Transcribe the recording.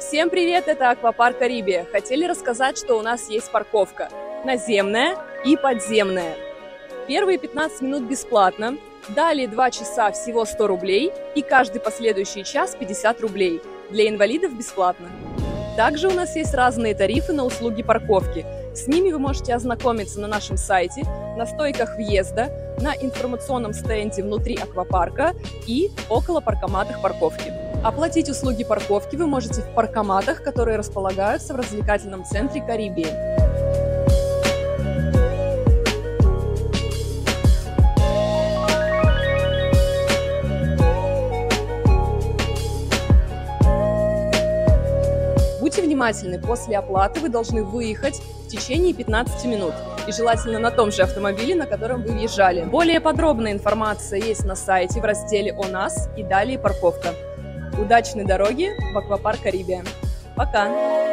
Всем привет, это Аквапарк Карибия. Хотели рассказать, что у нас есть парковка наземная и подземная. Первые 15 минут бесплатно, далее 2 часа всего 100 рублей и каждый последующий час 50 рублей. Для инвалидов бесплатно. Также у нас есть разные тарифы на услуги парковки. С ними вы можете ознакомиться на нашем сайте, на стойках въезда, на информационном стенде внутри аквапарка и около паркоматах парковки. Оплатить услуги парковки вы можете в паркоматах, которые располагаются в развлекательном центре Карибии. Будьте внимательны, после оплаты вы должны выехать в течение 15 минут и желательно на том же автомобиле, на котором вы въезжали. Более подробная информация есть на сайте в разделе «О нас» и далее «Парковка». Удачной дороги в аквапарк Карибия. Пока!